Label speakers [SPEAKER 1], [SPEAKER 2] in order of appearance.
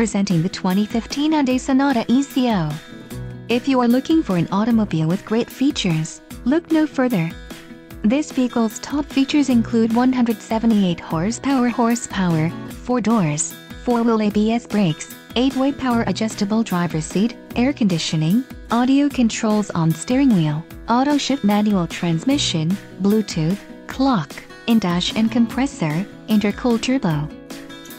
[SPEAKER 1] presenting the 2015 Hyundai Sonata ECO. If you are looking for an automobile with great features, look no further. This vehicle's top features include 178 horsepower horsepower, 4 doors, 4-wheel ABS brakes, 8-way power adjustable driver seat, air conditioning, audio controls on steering wheel, auto shift manual transmission, Bluetooth, clock, in-dash and compressor, intercooled turbo.